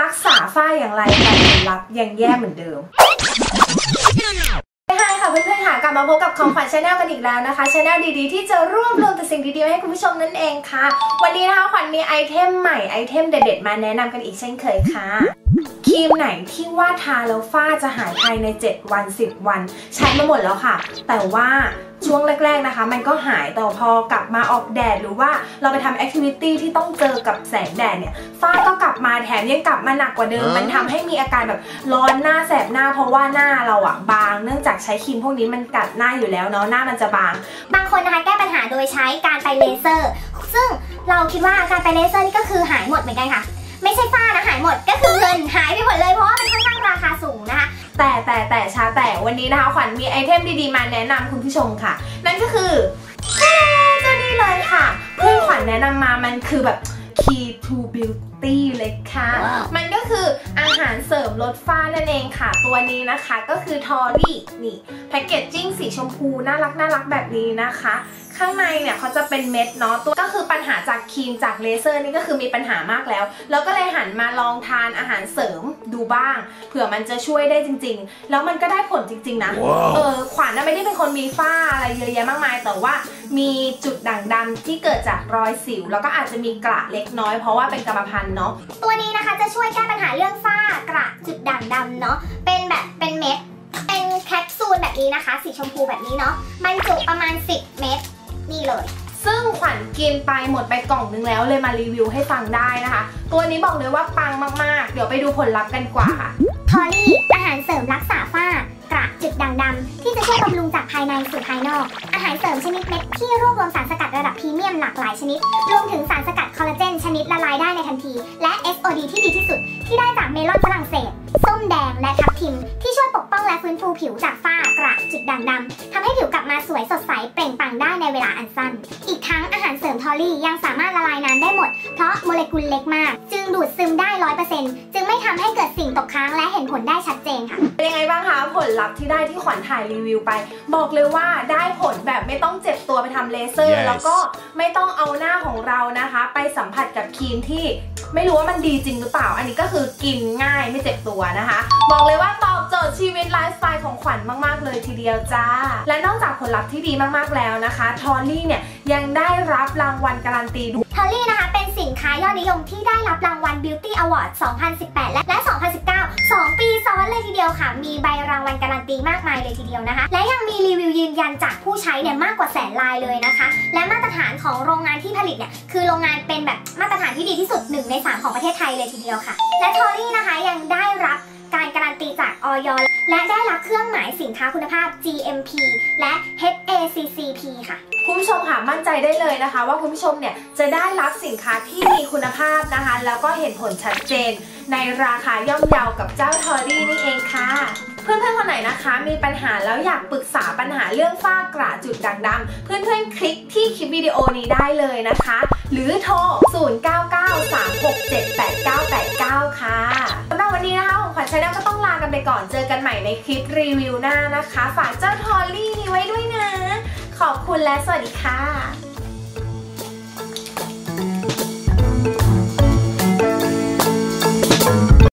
รักษาฝ้าอย่างไรแต่ผลลัพธ์ยังแย่เหมือนเดิมค่ะเพื่อนๆค่ะกลับมาพบกับของขวัญ channel กันอีกแล้วนะคะ channel ดีๆ ที่จะรวบรวมแต่สิ่งดีๆให้คุณผู้ชมนั่นเองค่ะ วันนี้นะคะขวัญมี item ใหม่ item เด็ดๆมาแนะนำกันอีกเช่นเคยค่ะ ครีมไหนที่ว่าทาแล้วฝ้าจะหายภายใน 7 วัน 10 วัน ใช้มาหมดแล้วค่ะ แต่ว่าช่วงแรก ๆนะคะ มันก็หายแต่พอกลับมาออกแดดหรือว่าเราไปทำ activity ที่ต้องเจอกับแสงแดดเนี่ยฝ้าก็กลับมาแถมยังกลับมาหนักกว่าเดิม มันทำให้มีอาการแบบร้อนหน้าแสบหน้าเพราะว่าหน้าเราอะบาง เนื่องจากใช้ครีมพวกนี้มันกัดหน้าอยู่แล้วเนาะหน้ามันจะบาง บางคนนะคะแก้ปัญหาโดยใช้การไปเลเซอร์ ซึ่งเราคิดว่าการไปเลเซอร์นี่ก็คือหายหมดเหมือนกันค่ะ ไม่ใช่ฝ้านะหายหมดก็คือเงินหายไปหมดเลยเพราะว่ามันค่อนข้างราคาสูงนะคะ แต่แต่แต่ชาแต่วันนี้นะคะขวัญมี item ดีๆมาแนะนำคุณผู้ชมค่ะ นั่นก็คือเจ้านี่เลยค่ะเพื่อนขวัญแนะนำมามันคือแบบ key to beauty เลยค่ะ มันก็คืออาหารเสริมลดฝ้านั่นเองค่ะ ตัวนี้นะคะก็คือทอรี่นี่แพคเกจจิ้งสีชมพูน่ารักน่ารักแบบนี้นะคะข้างในเนี่ยเขาจะเป็นเม็ดเนาะตัวก็คือปัญหาจากครีมจากเลเซอร์นี่ก็คือมีปัญหามากแล้ว แล้วก็เลยหันมาลองทานอาหารเสริมดูบ้าง เผื่อมันจะช่วยได้จริง ๆ แล้วมันก็ได้ผลจริง ๆ นะเออขวัญน่ะไม่ได้เป็นคนมีฝ้าอะไรเยอะแยะมากมาย แต่ว่ามีจุดด่างดำที่เกิดจากรอยสิว แล้วก็อาจจะมีกระเล็กน้อย เพราะว่าเป็นกรรมพันธุ์เนาะตัวนี้นะคะจะช่วยแก้ปัญหาเรื่องฝ้ากระจุดด่างดำเนาะเป็นแบบเป็นเม็ดเป็นแคปซูลแบบนี้นะคะ สีชมพูแบบนี้เนาะบรรจุประมาณ 10 เม็ด นี่เลย ซึ่งขวัญกินไปหมดไปกล่องนึงแล้วเลยมารีวิวให้ฟังได้นะคะ ตัวนี้บอกเลยว่าปังมากๆ เดี๋ยวไปดูผลลัพธ์กันกว่าค่ะTolly อาหารเสริมรักษาฝ้ากระจุดด่างดำที่จะช่วยบำรุงจากภายในสู่ภายนอก อาหารเสริมชนิดเม็ดที่รวบรวมสารสกัดระดับพรีเมียมหลากหลายชนิด รวมถึงสารสกัดคอลลาเจนชนิดละลายได้ในทันที และ SOD ที่ดีที่สุด ที่ได้จากเมลอนฝรั่งเศสส้มแดงและทับทิม ที่ช่วยปกป้องและฟื้นฟูผิวจากฝ้ากระจุดด่างดำทำให้ผิวกลับมาสวยสดใสในเวลาอันสั้น อีกทั้งอาหารเสริม Tolly ยังสามารถละลายน้ำได้หมด เพราะโมเลกุลเล็กมาก จึงดูดซึมได้ร้อยเปอร์เซ็นต์จึงไม่ทำให้เกิดสิ่งตกค้างและเห็นผลได้ชัดเจนค่ะ เป็นยังไงบ้างคะผลลัพธ์ที่ได้ที่ขวัญถ่ายรีวิวไป บอกเลยว่าได้ผลแบบไม่ต้องเจ็บตัวไปทำเลเซอร์ Yes แล้วก็ไม่ต้องเอาหน้าของเรานะคะ ไปสัมผัสกับครีมที่ไม่รู้ว่ามันดีจริงหรือเปล่า อันนี้ก็คือกินง่ายไม่เจ็บตัวนะคะ บอกเลยว่าตอบ โจทย์ชีวิตไลฟ์สไตล์ของขวัญมาก ๆ เลยทีเดียวจ้า และนอกจากผลลัพธ์ที่ดีมากๆแล้วนะคะ Tolly เนี่ยยังได้รับรางวัลการันตีด้วย Tolly นะคะเป็นสินค้ายอดนิยมที่ได้รับรางวัล Beauty Award 2018 และและ 2019 2 ปีซ้อนเลยทีเดียวค่ะ มีใบรางวัลการันตีมากมายเลยทีเดียวนะคะ และยังมีรีวิวยืนยันจากผู้ใช้เนี่ยมากกว่าแสนลายเลยนะคะ และมาตรฐานของโรงงานที่ผลิตเนี่ยคือโรงงานเป็นแบบมาตรฐานที่ดีที่สุด 1 ใน 3 ของประเทศไทยเลยทีเดียวค่ะ และทอรี่นะคะยังได้รับ การันตีจากออยและได้รับเครื่องหมายสินค้าคุณภาพ GMP และ HACCP ค่ะ คุณผู้ชมค่ะมั่นใจได้เลยนะคะ ว่าคุณผู้ชมเนี่ยจะได้รับสินค้าที่มีคุณภาพนะคะ แล้วก็เห็นผลชัดเจน ในราคาย่อมเยากับเจ้าทอรี่นี่เองค่ะเพื่อนๆคนไหนนะคะ มีปัญหาแล้วอยากปรึกษาปัญหาเรื่องฝ้ากระจุดด่างดำเพื่อนๆ คลิกที่คลิปวิดีโอนี้ได้เลยนะคะ หรือโทร 0993678 ไปก่อนเจอกันใหม่ในคลิปรีวิวหน้านะคะ ฝากเจ้าทอลลี่นี้ไว้ด้วยนะ ขอบคุณและสวัสดีค่ะ